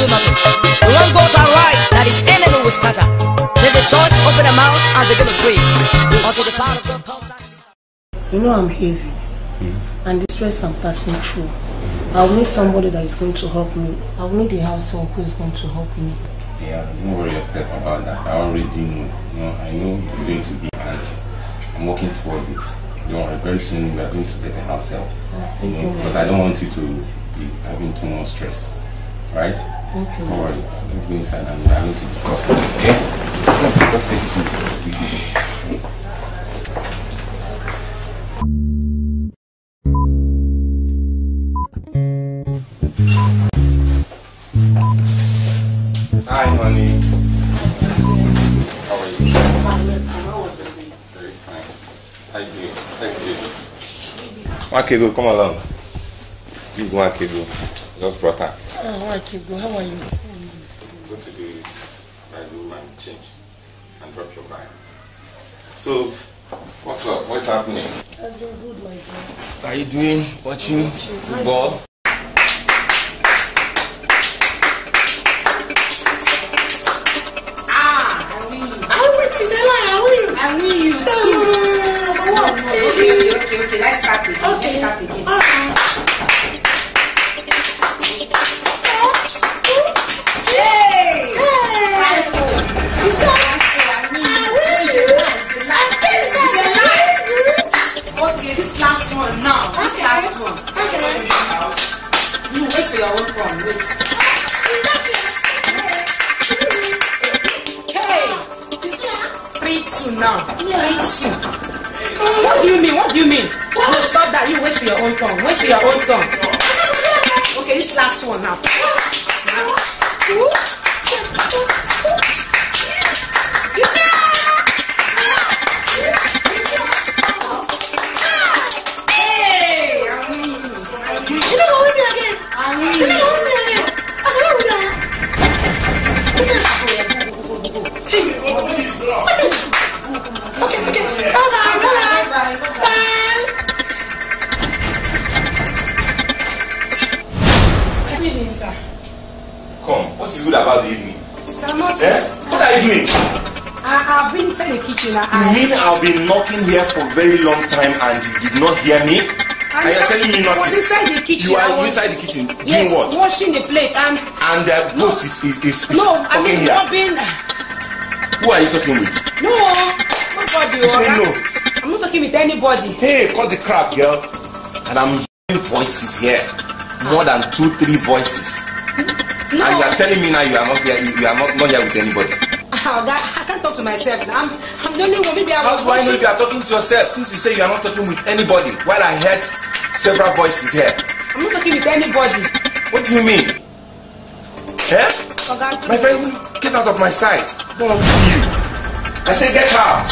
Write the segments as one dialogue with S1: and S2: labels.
S1: can do nothing. We want God to arise, that his enemy will scatter. Let the church open their mouth and begin to pray. Until the power of God comes down.
S2: You know I'm heavy and the stress I'm passing through. I will need somebody that is going to help me. I will need a house help who is going to help me.
S3: Yeah, don't worry yourself about that. I already know. You know, I know you're going to be and I'm working towards it. Don't worry, very soon we are going to get the house help. You know, because I don't want you to be having too much stress. Right?
S2: You.
S3: Don't worry. Let's go inside and are going to discuss it. Okay? Come, Just take it easy. Hi, honey. How are you? Very fine. How you doing? Thank you. One come along. This is one kego. Just brought her.
S2: Oh, hi, Kigo. How are you?
S3: Go to the bedroom and change and drop your bag. So, what's up? What's happening?
S2: Has been good, my dear.
S3: Are you doing? Watching football?
S4: Ah, I win you too. Okay, okay, okay, okay. Let's start again. Let's start again. Hey! One now. This last one. You wait for your own turn. Wait. Hey! Three two now. Three two. What do you mean? What do you mean? No, stop that. You wait for your own turn. Wait for your own turn. Okay, this last one now. Hey! Good
S3: about the evening?
S4: Not.
S3: Eh? What are you doing?
S4: I, I've been inside the kitchen. I,
S3: You mean I've been knocking here for a very long time and you did not hear me?
S4: I,
S3: And you're telling me
S4: I was
S3: nothing?
S4: inside the kitchen.
S3: You are inside the kitchen doing
S4: yes,
S3: what?
S4: washing the plate and
S3: And the ghost is, is, is, is
S4: no, I mean
S3: here.
S4: rubbing.
S3: Who are you talking with?
S4: No, nobody.
S3: You say
S4: oh,
S3: no.
S4: I'm not talking with anybody.
S3: Hey, cut the crap, girl. And I'm hearing voices here. More than two, three voices.
S4: No,
S3: And you are telling me now you are not here, you, you are not, not here with anybody.
S4: Oh, that, I can't talk to myself. now. I'm, I'm the only one. Maybe I
S3: How
S4: was
S3: do I know if you are talking to yourself since you say you are not talking with anybody while I heard several voices here?
S4: I'm not talking with anybody.
S3: What do you mean? Eh?
S4: Oga,
S3: My friend, get out of my sight. Don't want to see you. I say get out.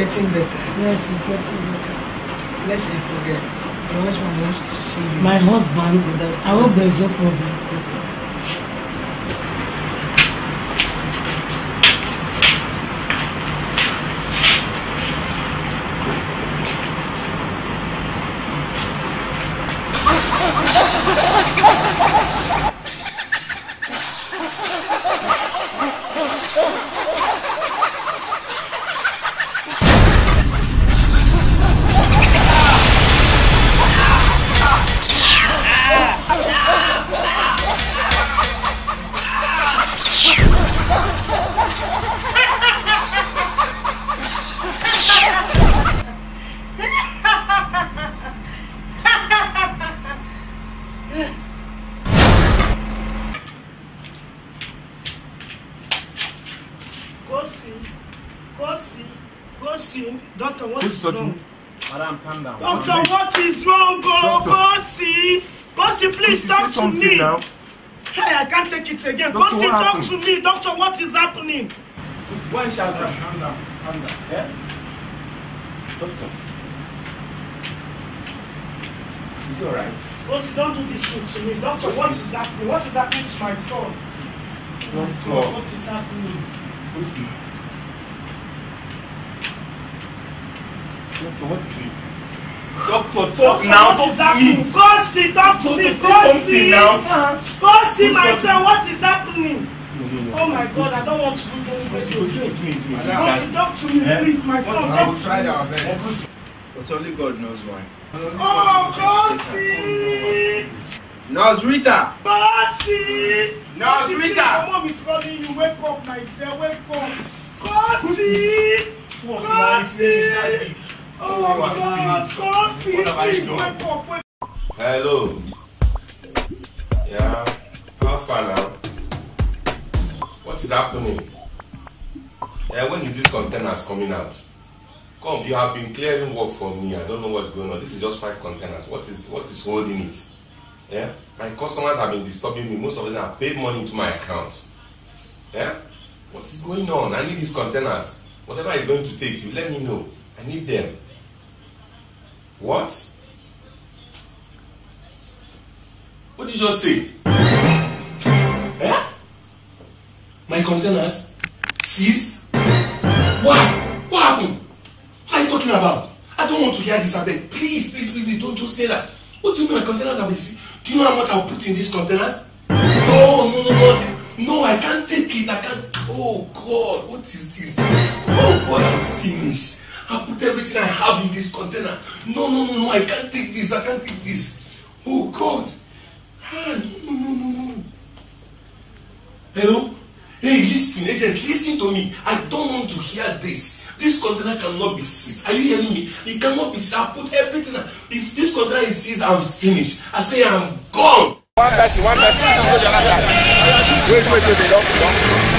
S2: Getting better.
S5: Yes, it's getting better.
S2: Let's not forget. Your husband wants to see you.
S5: My husband, I hope there's no problem.
S6: Doctor, what
S7: Who's
S6: is
S7: touching?
S6: wrong?
S7: Madam, calm down.
S6: Doctor, what is wrong? Go,
S7: Doctor.
S6: go see. Go see, please talk to me.
S7: now.
S6: Hey, I can't take it again.
S7: Doctor,
S6: go see, talk
S7: happened?
S6: to me. Doctor, what is happening?
S7: One shout out. Calm down. Calm down. Yeah? Doctor. Is he alright?
S6: Go don't do this thing to me. Doctor, what is happening? What is happening to my son?
S7: Doctor.
S6: What is happening?
S7: Doctor, Doctor, what is it? Doctor, talk
S6: Doctor,
S7: now.
S6: what is
S7: Talk to
S6: happening?
S7: me.
S6: Go see, talk to me.
S7: Doctor, say
S6: Go
S7: something
S6: see.
S7: now.
S6: Go see
S7: Who's
S6: my
S7: talking?
S6: son. What is happening?
S7: No, no, no.
S6: Oh my God, I don't want to lose
S7: It's
S6: anybody.
S7: me, it's me, it's me.
S6: Go see, talk to me,
S7: Eh?
S6: please. My son,
S7: What-
S6: talk
S7: I
S6: to me.
S7: our best.
S3: But only God knows why.
S6: Oh, Kosi!
S3: Nurse Rita!
S6: Kosi!
S3: Nurse
S6: Kosi,
S3: Rita!
S6: please, Your mom is calling you. Wake up, my dear. Wake up. Kosi! Kosi!
S8: Hello. Yeah. How far now? What is happening? Yeah, when is this containers coming out? Come, you have been clearing work for me. I don't know what's going on. This is just five containers. What is what is holding it? Yeah? My customers have been disturbing me. Most of them have paid money into my account. Yeah? What is going on? I need these containers. Whatever is going to take, you let me know. I need them. What? What did you just say? Eh? My containers seized? Why? What happened? What are you talking about? I don't want to hear this abeg. Please, please, please, please, don't just say that. What do you mean my containers have been seized? Do you know how much I'll put in these containers? No, no, no, no. No, I can't take it. I can't. Oh, God, what is this? Oh, God, I'm finished. I put everything I have in this container. No, no, no, no, I can't take this. I can't take this. Oh, God. Ah, no, no, no, no, no. Hello? Hey, listen, agent, listen to me. I don't want to hear this. This container cannot be seized. Are you hearing me? It cannot be seized. I put everything. If this container is seized, I'm finished. I say I'm gone.
S3: One person, one person. Wait, wait, wait, wait, don't, don't.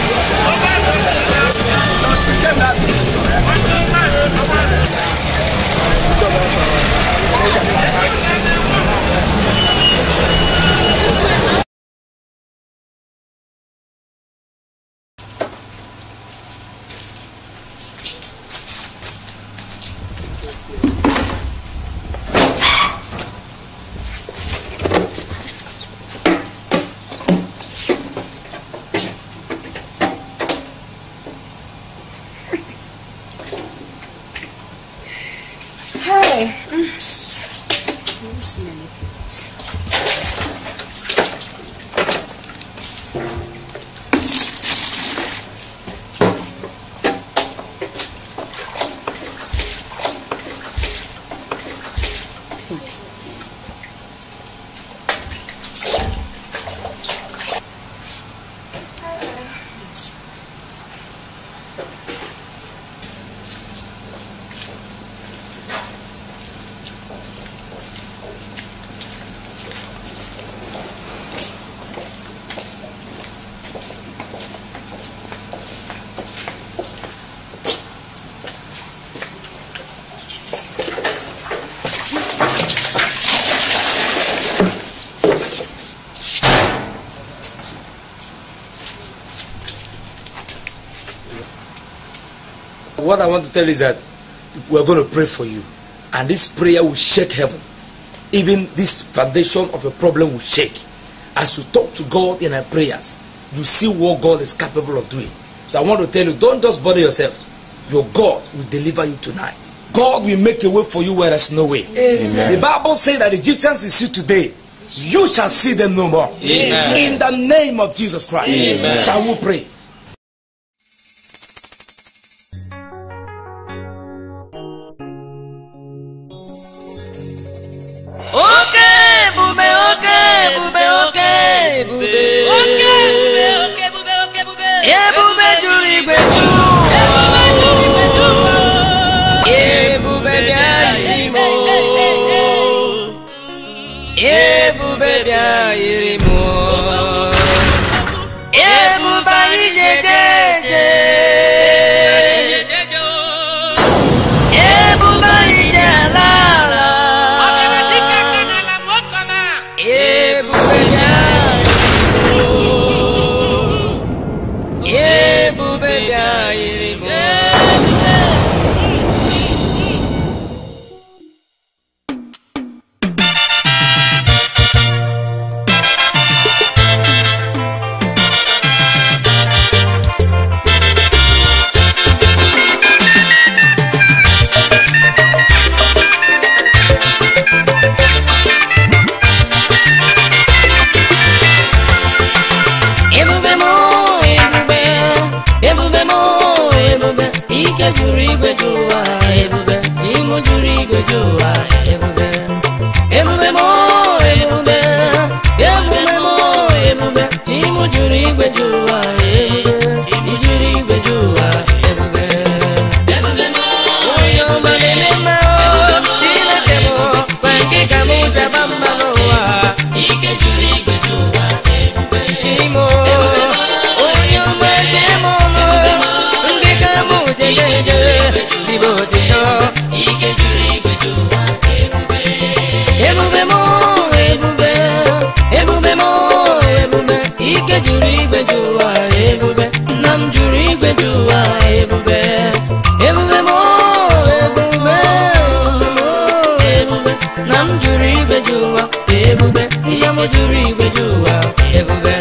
S1: what I want to tell you is that we're going to pray for you. And this prayer will shake heaven. Even this foundation of your problem will shake. As you talk to God in our prayers, you see what God is capable of doing. So I want to tell you, don't just bother yourself. Your God will deliver you tonight. God will make a way for you where there's no way.
S9: Amen.
S1: The Bible says that Egyptians will see today. You shall see them no more.
S9: Amen.
S1: In the name of Jesus Christ.
S9: Amen.
S1: Shall we pray?
S10: ihe mojuru igwe juwa
S11: ebube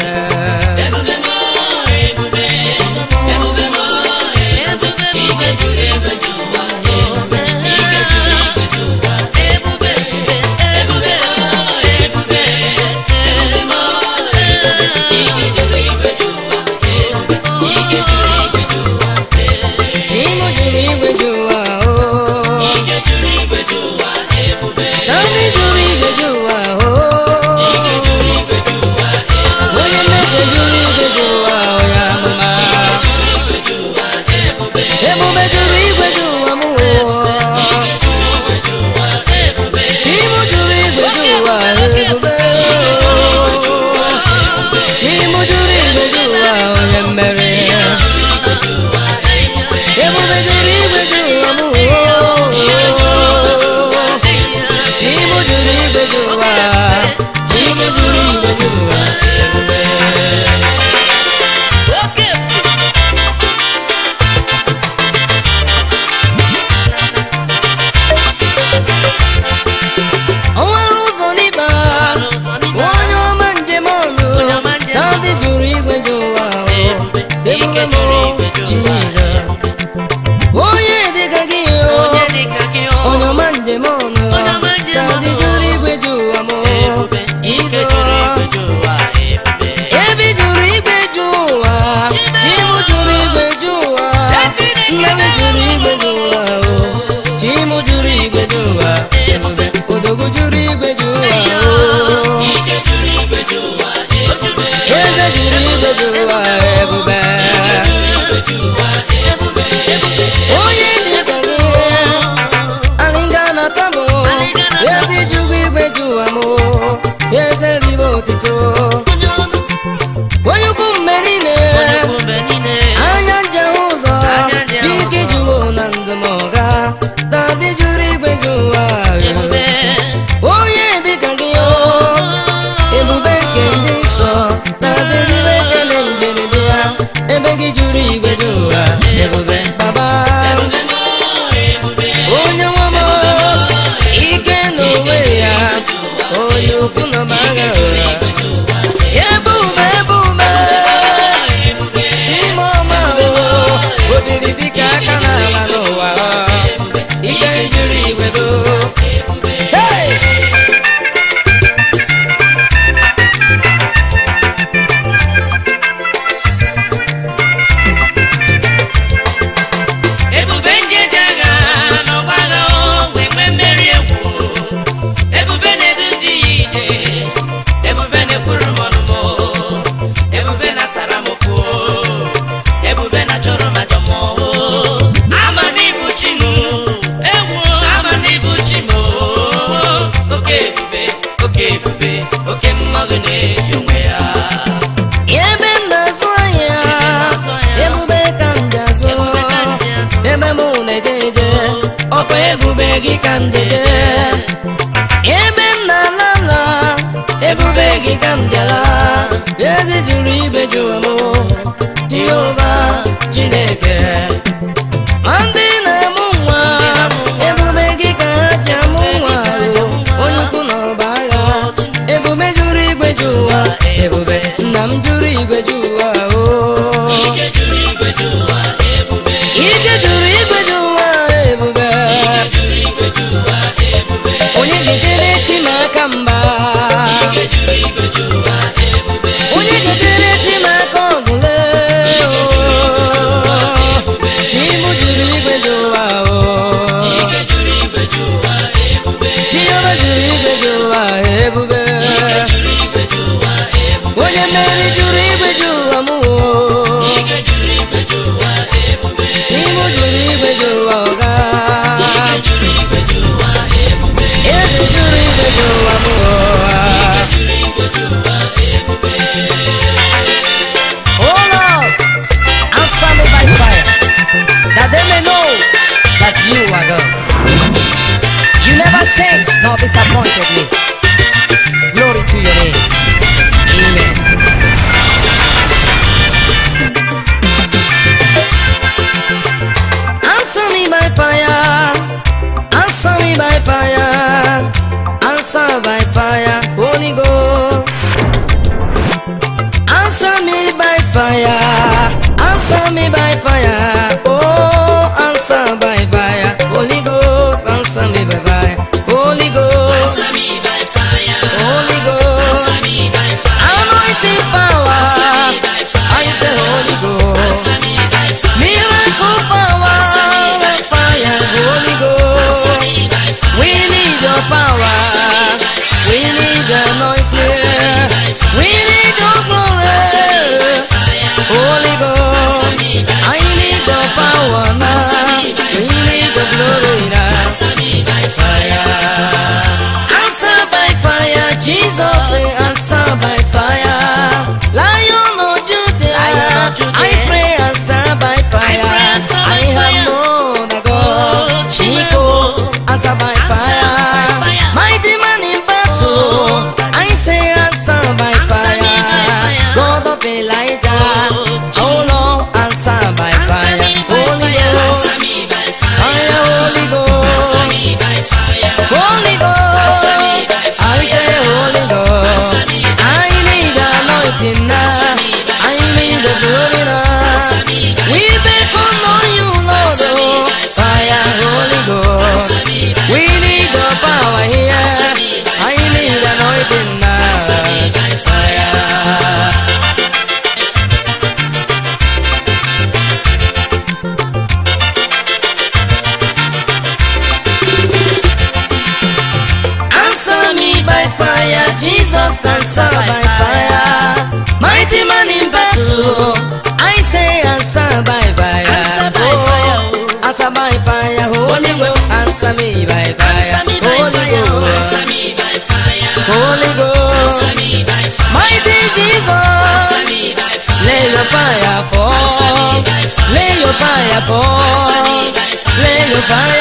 S1: Jesus and Sabaya. Mighty man in battle, I say answer by fire. Answer by fire. Oh, answer by fire. Holy Ghost, answer me by fire. Holy Ghost, answer me by fire. Holy Ghost, answer me by fire. Mighty Jesus, answer me by fire. Lay your fire fall. Lay your fire fall. Lay your fire.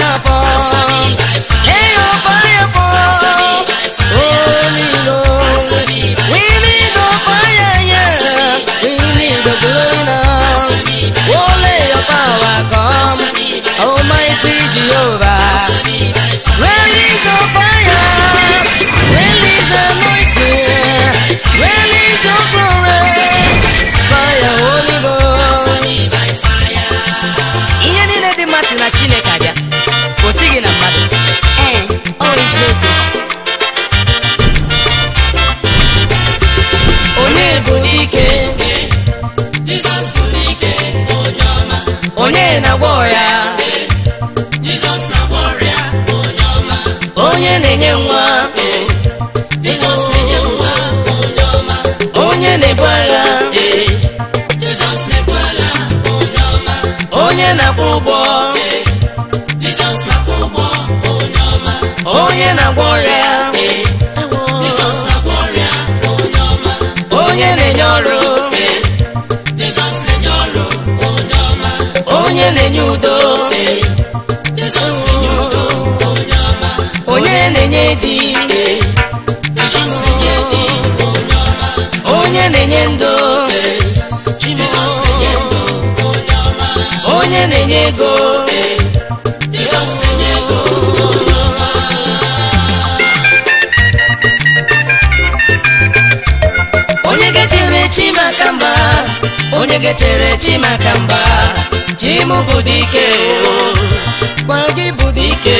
S1: na-enye di
S11: onye
S1: na-enye ndụ
S11: onye
S1: na-enye ego
S11: onye
S1: ga-echere chi mba onye ga-echere chi mba chi bụ dike gba bụ dike.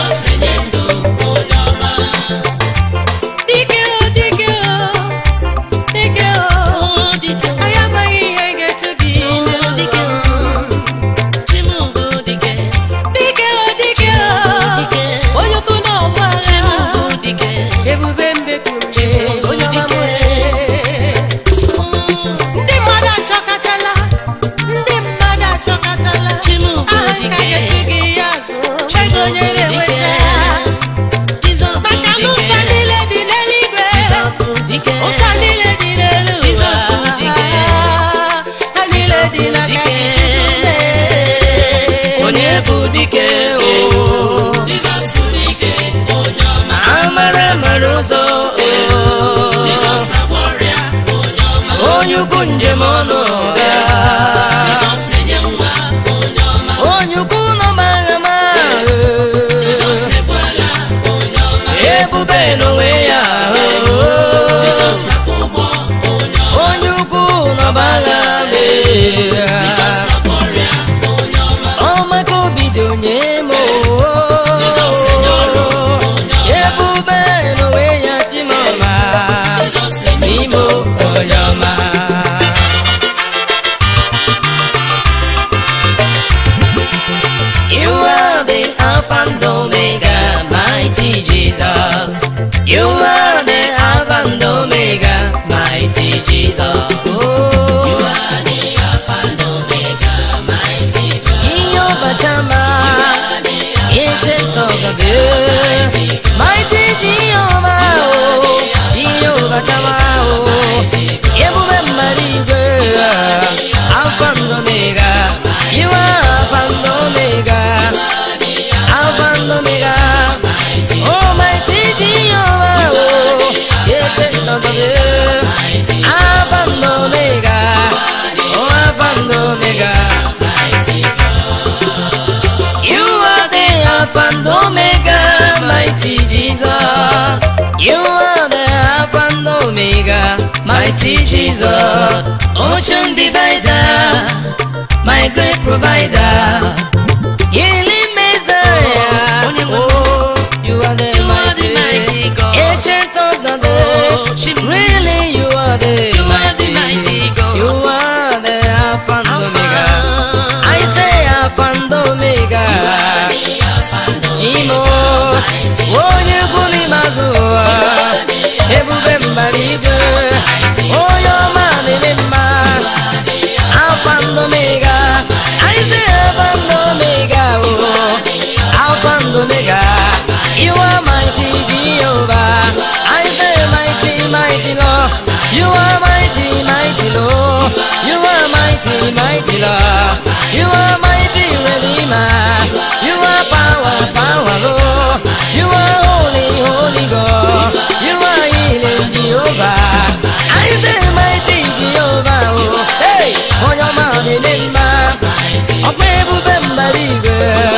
S1: See Jesus, ocean divider, my great provider. mighty Lord. You are mighty Redeemer. You are power, power Lord. You are holy, holy God. You are healing Jehovah. I say mighty Jehovah. Oh, hey, on your mountain in my. Ọ̀pẹ́ ibùbẹ́.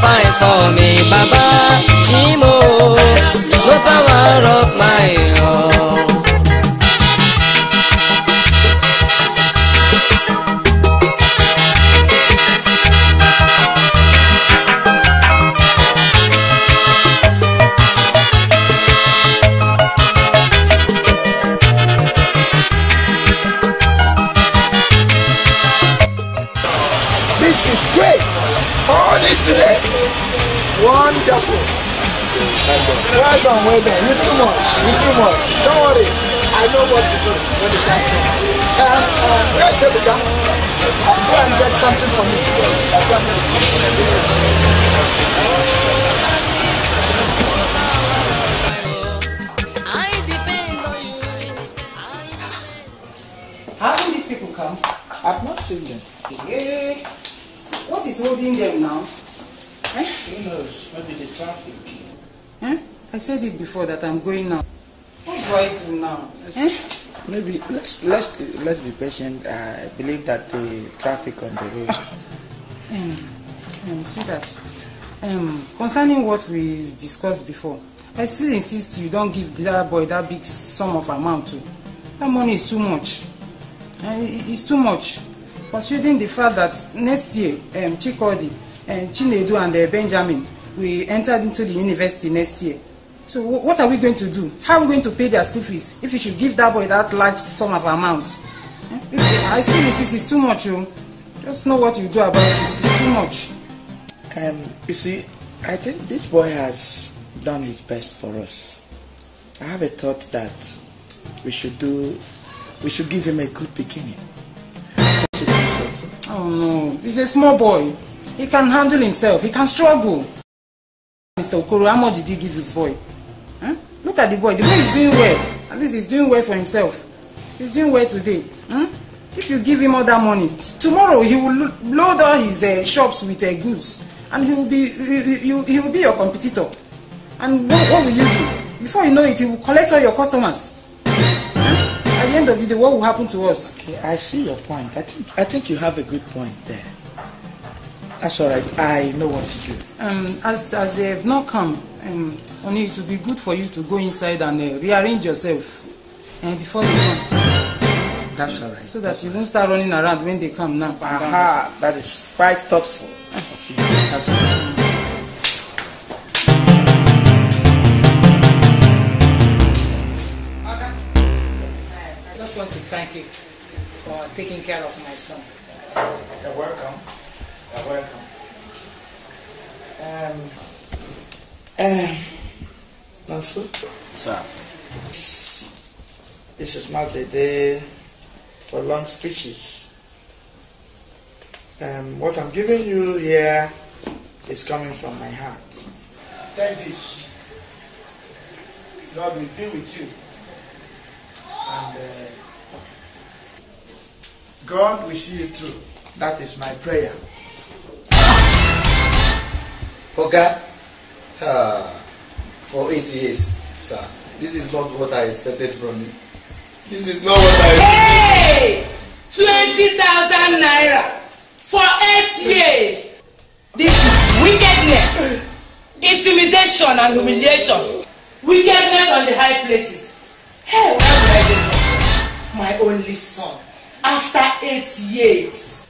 S1: Come and fight for me, Baba. Chimo,
S12: let's let's be patient. I believe that the traffic on the road.
S13: Um, um, see that. Um, concerning what we discussed before, I still insist you don't give that boy that big sum of amount to. That money is too much. Uh, it's too much. Considering the fact that next year, um, Chikodi, um, Chinedu and uh, Benjamin we entered into the university next year. So what are we going to do? How are we going to pay their school fees if we should give that boy that large sum of amount? Eh? I still insist it's too much. Oh. Just know what you do about it. It's too much.
S12: Um, you see, I think this boy has done his best for us. I have a thought that we should do, we should give him a good beginning. Don't you think so?
S13: Oh no, he's a small boy. He can handle himself. He can struggle. Mr. Okoro, how much did he give his boy? Huh? Look at the boy. The boy is doing well. At least he's doing well for himself. He's doing well today. Hmm? If you give him all that money, tomorrow he will lo- load all his uh, shops with uh, goods, and he will be he, he, he will be your competitor. And what, what will you do? Before you know it, he will collect all your customers. Huh? At the end of the day, what will happen to us?
S12: Okay, I see your point. I think I think you have a good point there. That's all right. I know what to do.
S13: um, as as they have not come um, only it will be good for you to go inside and uh, rearrange yourself uh, before you come
S12: That's all right.
S13: so that you won't start running around when they come now.
S12: Aha, that is quite thoughtful. of you. That's all right.
S13: I just want to thank you for taking care of my son.
S12: You're welcome. You're welcome. Um, um, Nancy? Sir. This is not a day for long speeches. Um, what I'm giving you here is coming from my heart. Take this. God will be with you. And uh, God will see you through. That is my prayer.
S14: Oga, ah, for eight years, sir. This is not what I expected from you. This is not what I
S15: Hey! 20,000 naira for eight years. This is wickedness, intimidation, and humiliation. Wickedness on the high places. Hey, where will I go from? My only son. After eight years.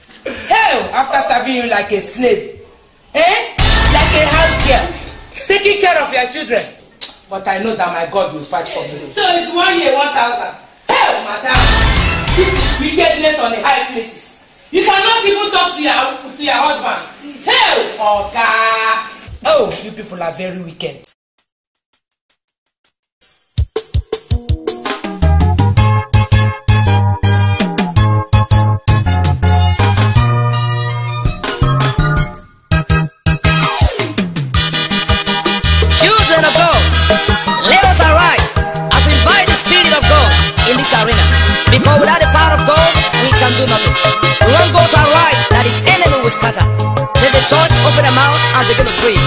S15: Hell, after serving you like a slave. Eh? Like a house girl. Taking care of your children. But I know that my God will fight for me. So it's one year, 1,000. Hell, madam. This is wickedness on the high places. You cannot even talk to your, to your husband. Hell, Oga. Oh, you people are very wicked.
S1: This arena. Because without the power of God, we can do nothing. We want God to arise that his enemy will scatter. Let the church open their mouth and begin to pray.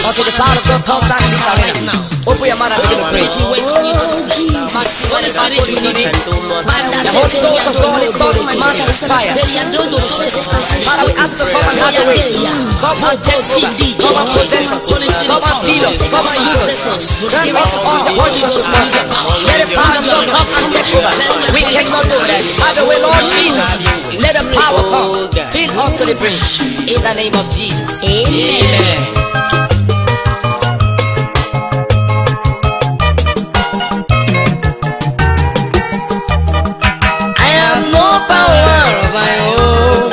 S1: Until the power of God comes down in this arena. Open your mouth and begin to pray. The Holy Ghost of God is God in my mouth and fire. Father, we ask you to come and have your way. Come and take over. Come and possess us. Come and fill us. Come and use us. Grant us all the worship to function. Let the power of God come and take over. We cannot do that. Have your way, Lord Jesus. Let the power come. Fill us to the brim. In the name of Jesus. Amen. I have no power of my own.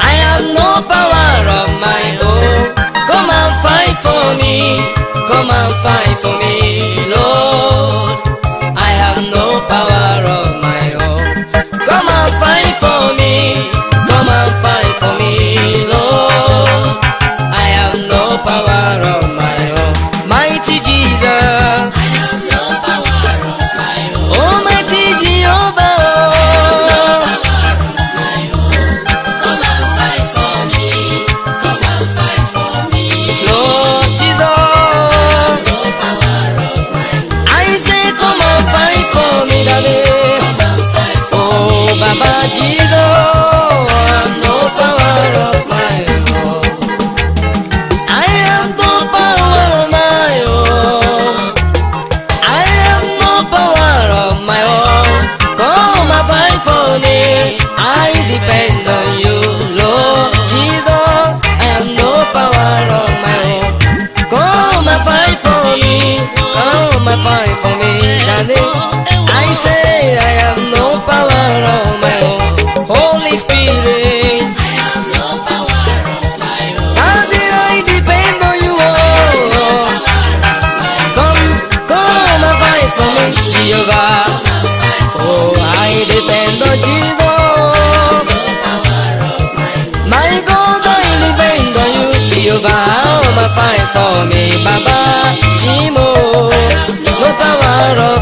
S1: I have no power of my own. Come and fight for me. Come and fight for me. Fight for me, Baba, Chimo, no power of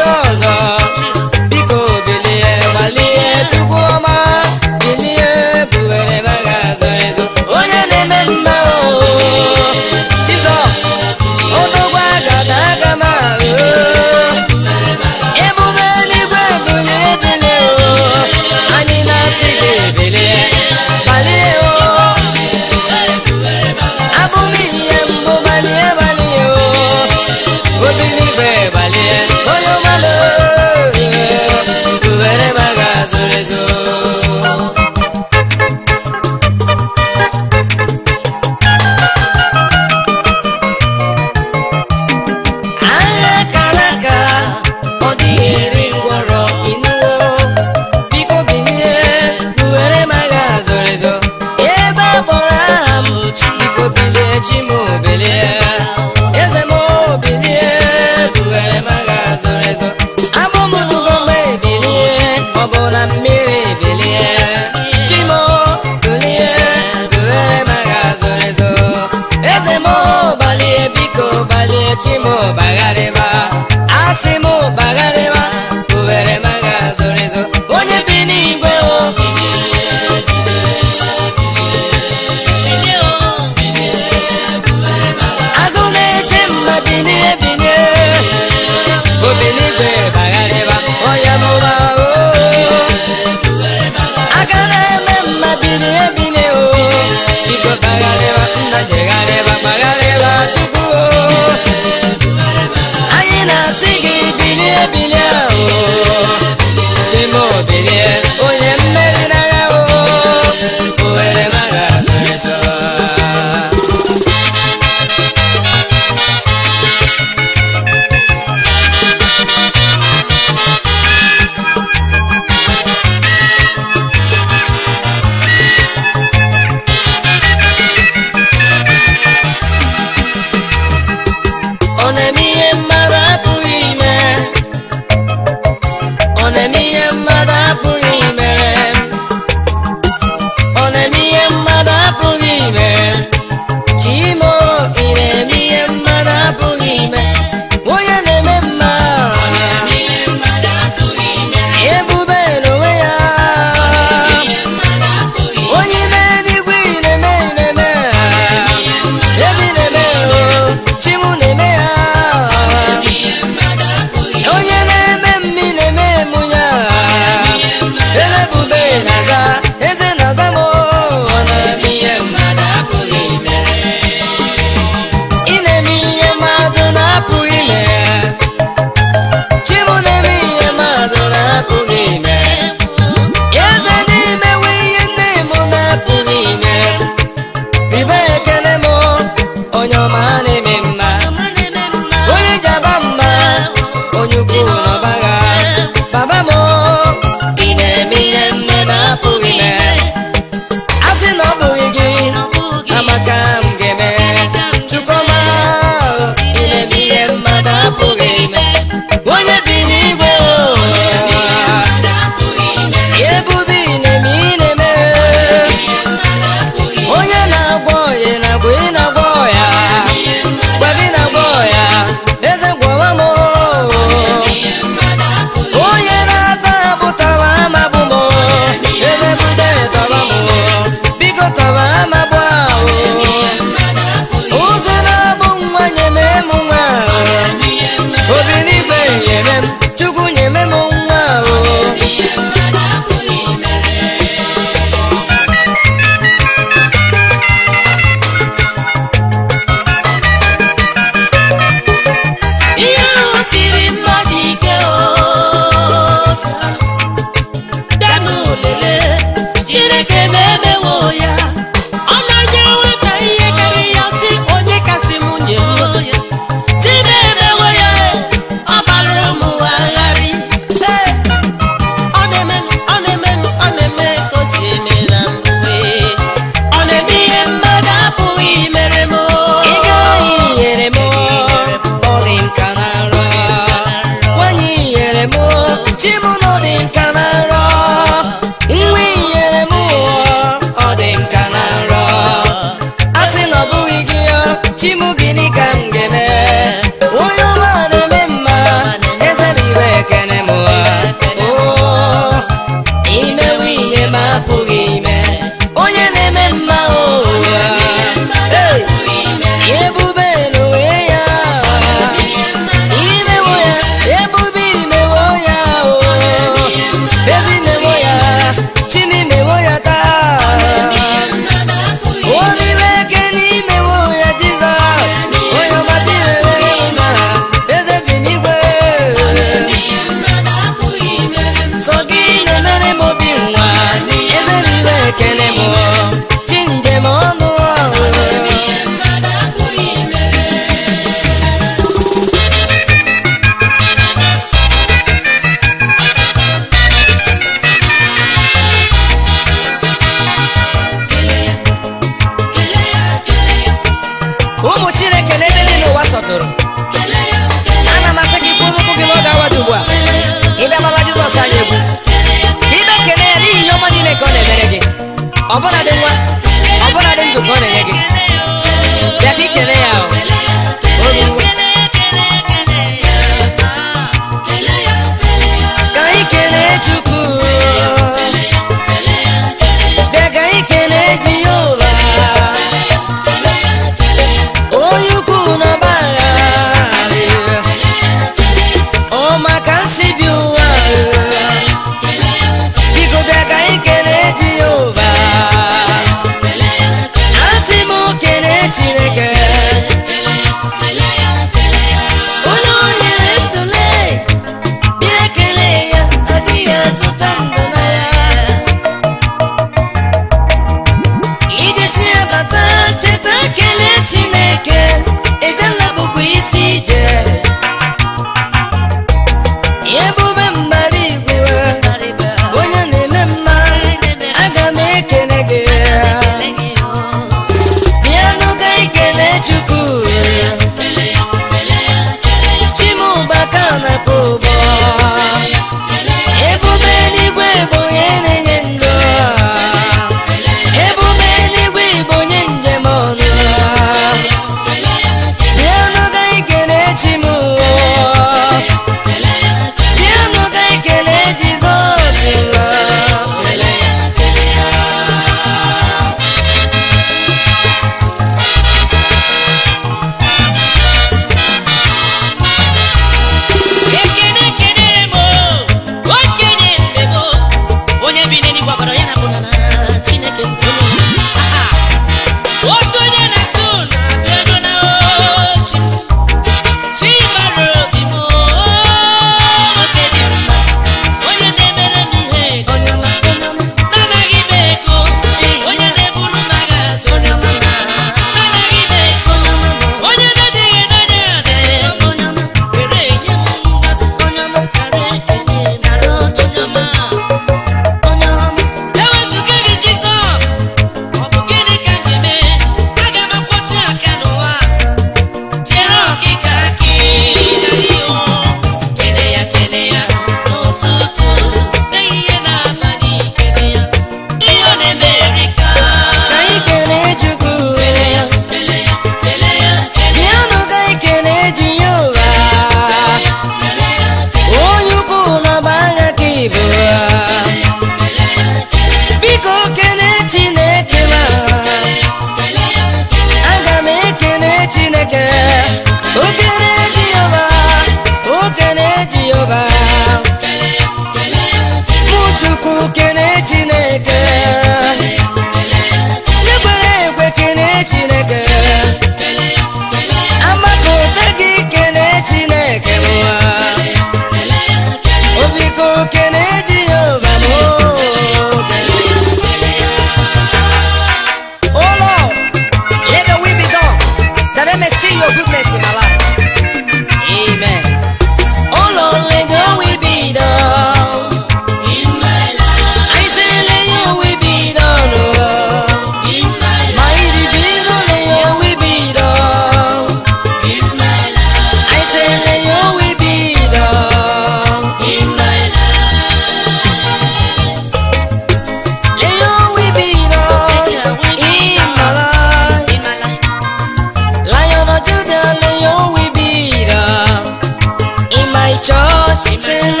S1: church.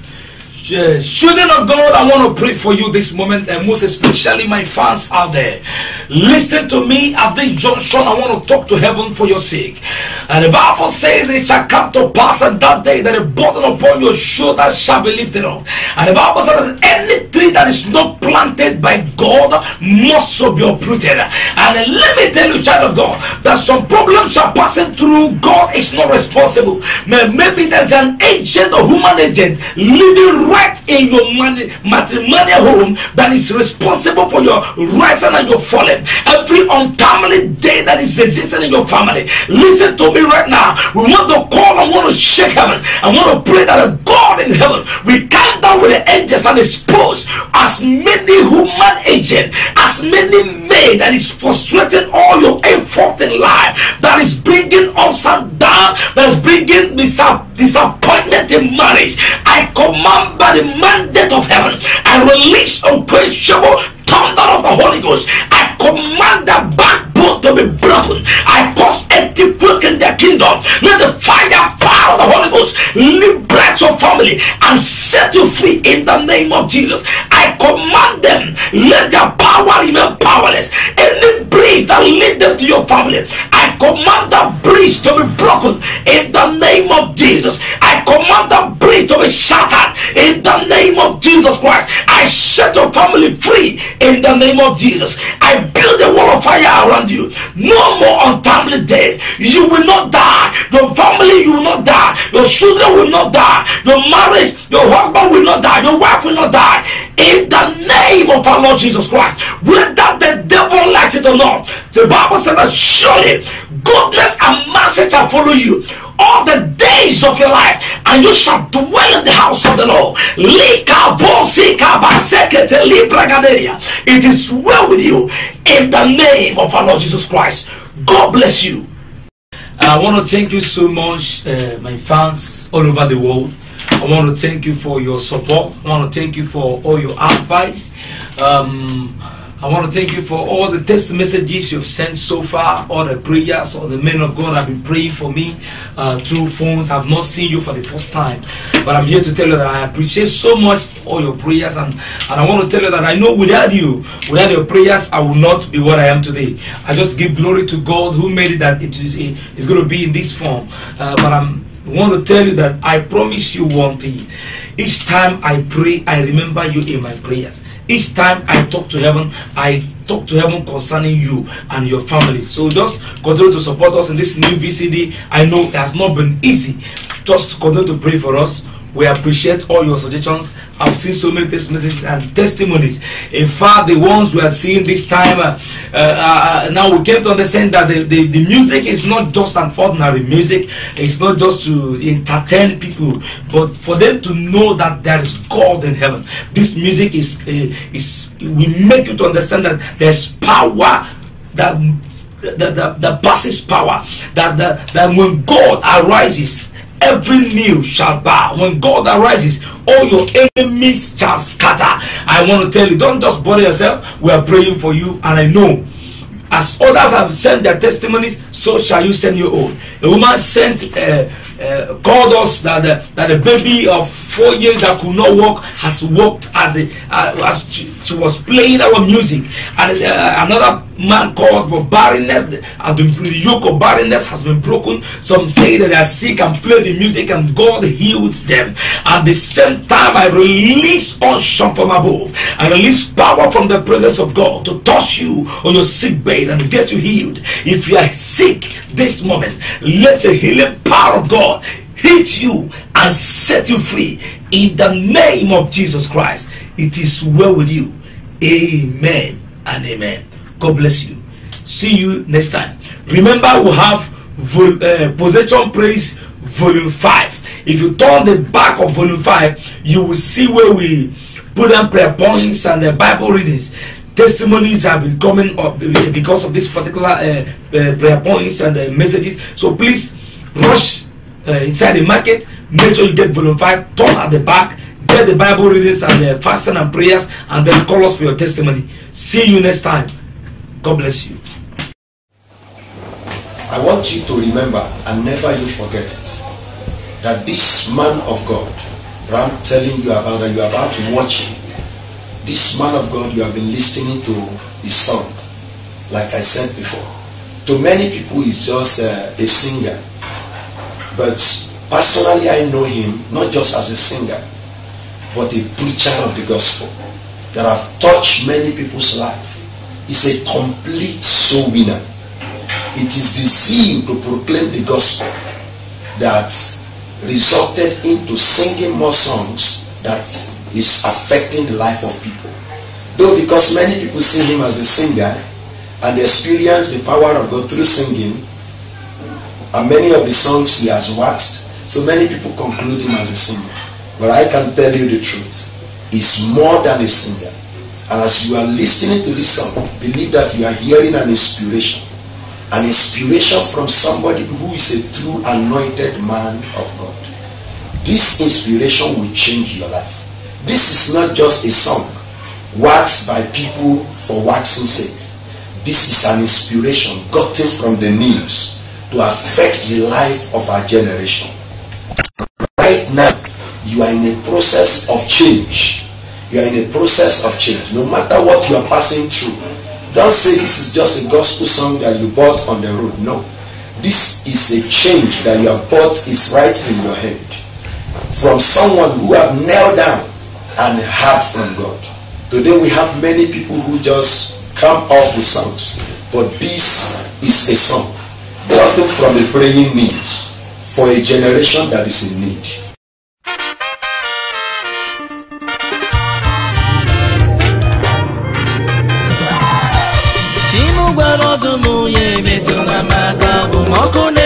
S9: Children of God, I want to pray for you this moment, and most especially my fans out there. Listen to me at this junction. I want to talk to heaven for your sake. And the Bible says it shall come to pass on that day that a burden upon your shoulder shall be lifted up. And the Bible says any tree that is not planted by God must so be uprooted. And let me tell you, child of God, that some problems are passing through. God is not responsible. Maybe there's an agent or human agent living right in your money, matrimonial home that is responsible for your rising and your falling. Every untimely day that is existing in your family. Listen to me right now. We want to call, I want to shake heaven. I want to pray that a God in heaven we come down with the angels and expose as many human agents, as many men that is frustrating all your effort in life, that is bringing ups and down, that is bringing disappointment in marriage. I command by the mandate of heaven, I release unquenchable thunder of the Holy Ghost. I command the backbone to be broken. I cause empty work in their kingdom. Let the fire power of the Holy Ghost liberate your family and set you free in the name of Jesus. I command them, let their power remain powerless. Any bridge that lead them to your family, I command that bridge to be broken in the name of Jesus. I command that bridge to be shattered in the name of Jesus Christ. I set your family free in the name of Jesus. I build a wall of fire around you. No more untimely death. You will not die. Your family, you will not die. Your children will not die. Your marriage, your husband will not die. Your wife will not die. In the name of our Lord Jesus Christ. Whether the devil likes it or not, the Bible says that surely goodness and mercy shall follow you all the days of your life, and you shall dwell in the house of the Lord. It is well with you in the name of our Lord Jesus Christ. God bless you. I want to thank you so much, uh, my fans all over the world. I want to thank you for your support. I want to thank you for all your advice. Um, I want to thank you for all the text messages you've sent so far, all the prayers, all the men of God have been praying for me uh, through phones. I've not seen you for the first time, but I'm here to tell you that I appreciate so much all your prayers, and, and I want to tell you that I know without you, without your prayers, I will not be what I am today. I just give glory to God who made it that it is it's going to be in this form. Uh, but I'm I want to tell you that I promise you one thing. Each time I pray, I remember you in my prayers. Each time I talk to heaven, I talk to heaven concerning you and your family. So just continue to support us in this new VCD. I know it has not been easy. Just continue to pray for us. We appreciate all your suggestions. I've seen so many text messages and testimonies. In fact, the ones we are seeing this time, uh, uh, uh, now we came to understand that the, the, the, music is not just an ordinary music. It's not just to entertain people, but for them to know that there is God in heaven. This music is, uh, is we make you to understand that there's power that that, that, that passes power. That, that, that when God arises, every knee shall bow. When God arises, all your enemies shall scatter. I want to tell you, don't just bother yourself. We are praying for you, and I know. As others have sent their testimonies, so shall you send your own. A woman sent, uh, uh, called us that the, that a baby of four years that could not walk has walked as, the, uh, as she, she, was playing our music. And uh, another man called for barrenness. And the, the yoke of barrenness has been broken. Some say that they are sick and play the music and God healed them. At the same time, I release unction from above. I release power from the presence of God to touch you on your sick bed and get you healed. If you are sick this moment, let the healing power of God hit you and set you free in the name of Jesus Christ. It is well with you. Amen and amen. God bless you. See you next time. Remember, we have vol- uh, Possession Praise Volume 5. If you turn the back of Volume 5, you will see where we put down prayer points and the Bible readings. Testimonies have been coming up because of this particular uh, uh, prayer points and uh, messages. So please rush uh, inside the market. Make sure you get Volume 5. Turn at the back. Get the Bible readings and the fasting and prayers, and then call us for your testimony. See you next time. God bless you.
S16: I want you to remember and never you forget it. That this man of God, that I'm telling you about, that you're about to watch him, this man of God, you have been listening to his song, like I said before. To many people, he's just uh, a singer. But personally, I know him not just as a singer, but a preacher of the gospel that have touched many people's life. He's a complete soul winner. It is the zeal to proclaim the gospel that resulted into singing more songs that is affecting the life of people. Though because many people see him as a singer and experience the power of God through singing, and many of the songs he has waxed, so many people conclude him as a singer. But I can tell you the truth. He's more than a singer. And as you are listening to this song, believe that you are hearing an inspiration. An inspiration from somebody who is a true anointed man of God. This inspiration will change your life. This is not just a song waxed by people for waxing sake. This is an inspiration gotten from the news to affect the life of our generation. Right now, you are in a process of change. You are in a process of change. No matter what you are passing through, don't say this is just a gospel song that you bought on the road. No. This is a change that you have bought is right in your hand. From someone who have knelt down and heard from God. Today we have many people who just come up with songs. But this is a song gotten from the praying needs for a generation that is in need.
S1: Chimu gwara ọdụm m aka bụ m ọkụ na-ere